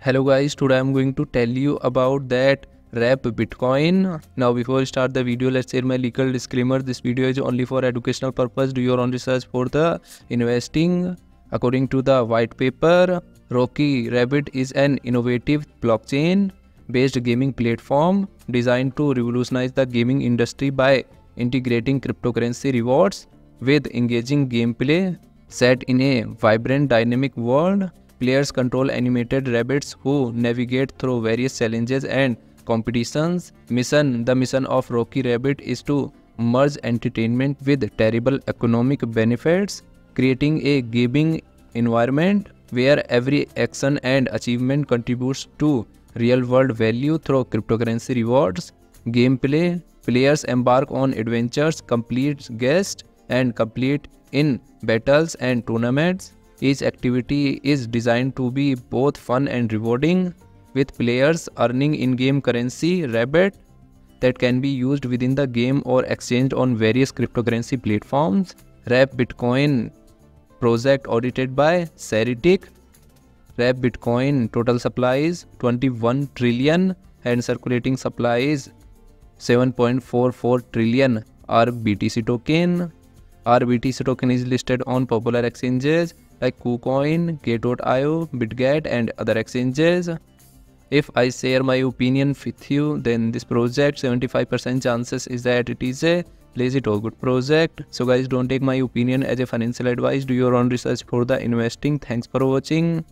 hello guys. Today i'm going to tell you about that rap bitcoin. Now before start the video let's share my legal disclaimer. This video is only for educational purpose. Do your own research for the investing. According to the white paper rocky rabbit is an innovative blockchain based gaming platform designed to revolutionize the gaming industry by integrating cryptocurrency rewards with engaging gameplay set in a vibrant dynamic world Players control animated rabbits who navigate through various challenges and competitions. Mission The mission of Rocky Rabbit is to merge entertainment with terrible economic benefits, creating a gaming environment where every action and achievement contributes to real world value through cryptocurrency rewards. Gameplay Players embark on adventures, complete guests, and complete in battles and tournaments. Each activity is designed to be both fun and rewarding, with players earning in-game currency rabbit that can be used within the game or exchanged on various cryptocurrency platforms. RabBitcoin project audited by CertiK. Rap Bitcoin total supply is 21 trillion and circulating supply is 7.44 trillion RBTC token. RBTC token is listed on popular exchanges like KuCoin, Gate.io, BitGet and other exchanges. If I share my opinion with you, then this project 75% chances is that it is a legit or good project. So guys don't take my opinion as a financial advice. Do your own research for the investing. Thanks for watching.